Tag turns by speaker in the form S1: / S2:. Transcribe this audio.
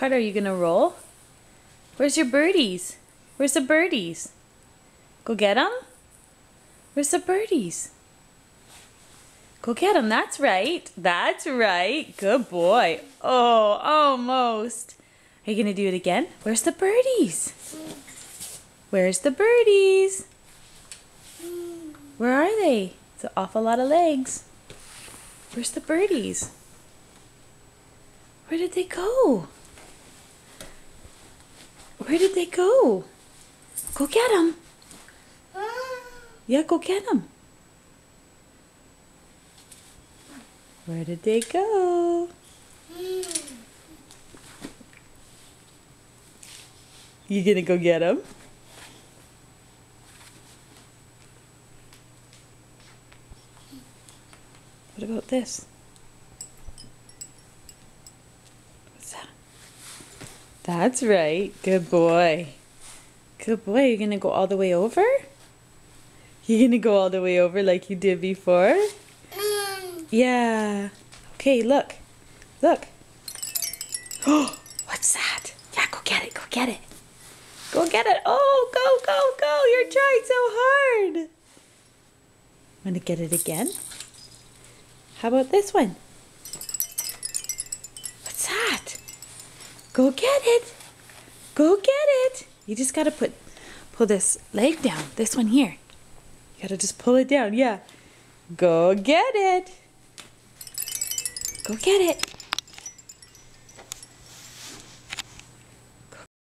S1: Carter, are you gonna roll? Where's your birdies? Where's the birdies? Go get them? Where's the birdies? Go get them. That's right. That's right. Good boy. Oh, almost. Are you going to do it again? Where's the birdies? Where's the birdies? Where are they? It's an awful lot of legs. Where's the birdies? Where did they go? Where did they go? Go get them. Yeah, go get them. Where did they go? You gonna go get them? What about this? What's that? That's right. Good boy. Good boy. You're gonna go all the way over? You're gonna go all the way over like you did before? Mm. Yeah. Okay, look. Look. Oh, what's that? Yeah, go get it. Go get it. Go get it. Oh, go, go, go. You're trying so hard. Want to get it again? How about this one? Go get it. Go get it. You just got to put pull this leg down. This one here. You got to just pull it down. Yeah. Go get it. Go get it.